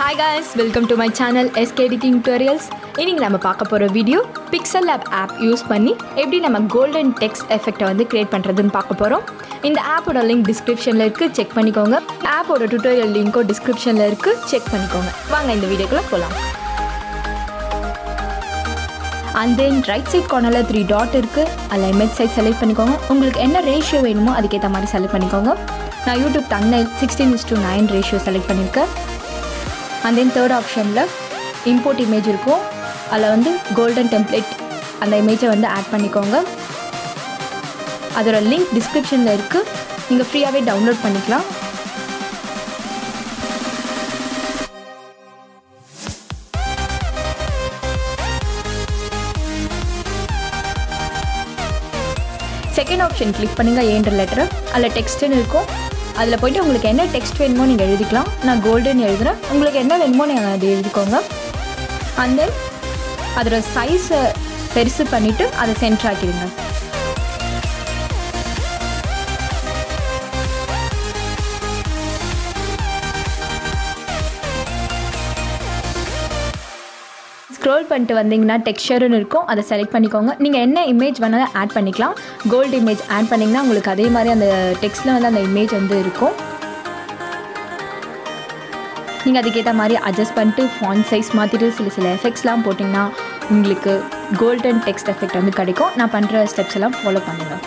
Hi guys welcome to my channel SK editing tutorials இன்னைக்கு நம்ம பார்க்க போகிற video pixel app app use பண்ணி எப்படி நம்ம கோல்டன் டெக்ஸ்ட் எஃபெக்டை வந்து கிரியேட் பண்ணுறதுன்னு பார்க்க போகிறோம் இந்த ஆப்போட லிங்க் டிஸ்கிரிப்ஷனில் இருக்குது செக் பண்ணிக்கோங்க. ஆப்போட டுட்டோரியல் லிங்க்கோ டிஸ்கிரிப்ஷனில் இருக்குது செக் பண்ணிக்கோங்க. வாங்க இந்த வீடியோக்குள்ளே போகலாம் அண்ட் தென் ரைட் சைட் கார்னரில் த்ரீ டாட் இருக்குது அதில் இமேஜ் சைட் செலக்ட் பண்ணிக்கோங்க. உங்களுக்கு என்ன ரேஷியோ வேணுமோ அதுக்கேற்ற மாதிரி செலக்ட் பண்ணிக்கோங்க. நான் யூடியூப் தங்க sixteen is to nine ratio select பண்ணியிருக்கேன் அண்ட் தென் தேர்ட் ஆப்ஷனில் இம்போர்ட் இமேஜ் இருக்கும். அதில் வந்து கோல்டன் டெம்ப்ளேட் அந்த இமேஜை வந்து ஆட் பண்ணிக்கோங்க. அதோட லிங்க் டிஸ்கிரிப்ஷனில் இருக்குது நீங்கள் ஃப்ரீயாகவே டவுன்லோட் பண்ணிக்கலாம். செகண்ட் ஆப்ஷன் கிளிக் பண்ணுங்கள் ஏன்ற லெட்டர் அதில் டெக்ஸ்ட்னு இருக்கும். அதில் போயிட்டு உங்களுக்கு என்ன டெக்ஸ்ட் வேணுமோ நீங்கள் எழுதிக்கலாம். நான் கோல்டன் எழுதுகிறேன் உங்களுக்கு என்ன வேணுமோ நீங்கள் அதை எழுதிக்கோங்க. அந்த அதோட சைஸை பெருசு பண்ணிவிட்டு அதை சென்டர் ஆக்கிடுங்க. ஸ்க்ரோல் பண்ணிட்டு வந்தீங்கன்னா டெக்ஸ்சர்னு இருக்கும். அதை செலக்ட் பண்ணிக்கோங்க. நீங்கள் என்ன இமேஜ் வேணாலும் ஆட் பண்ணிக்கலாம். கோல்டு இமேஜ் ஆட் பண்ணிங்கன்னா உங்களுக்கு அதே மாதிரி அந்த டெக்ஸ்ட்டில் வந்து அந்த இமேஜ் வந்து இருக்கும். நீங்கள் அதுக்கேற்ற மாதிரி அட்ஜஸ்ட் பண்ணிட்டு ஃபாண்ட் சைஸ் மாற்றிட்டு சில சில எஃபெக்ட்ஸ்லாம் போட்டிங்கன்னா உங்களுக்கு கோல்டன் டெக்ஸ்ட் எஃபெக்ட் வந்து கிடைக்கும். நான் பண்ணுற ஸ்டெப்ஸ் எல்லாம் ஃபாலோ பண்ணுங்கள்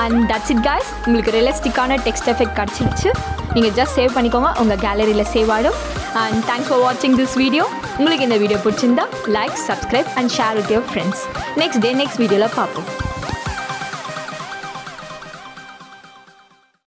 அண்ட் தட்ஸ் இட் கைஸ் உங்களுக்கு ரியலிஸ்டிக்கான டெக்ஸ்ட் எஃபெக்ட் கிடச்சிருச்சு. நீங்கள் ஜஸ்ட் சேவ் பண்ணிக்கோங்க. உங்கள் கேலரியில் சேவ் ஆகிடும் அண்ட் தேங்க்ஸ் ஃபார் வாட்சிங் திஸ் வீடியோ உங்களுக்கு இந்த வீடியோ பிடிச்சிருந்தா like subscribe and share with your friends next day next வீடியோவில் பார்ப்போம்.